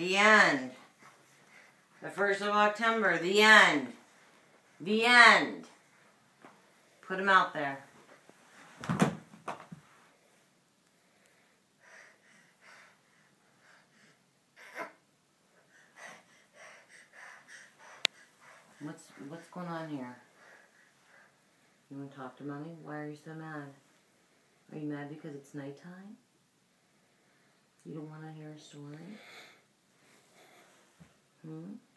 The end. The 1st of October. The end. The end. Put them out there. What's what's going on here? You want to talk to mommy? Why are you so mad? Are you mad because it's nighttime? You don't want to hear a story? Hmm?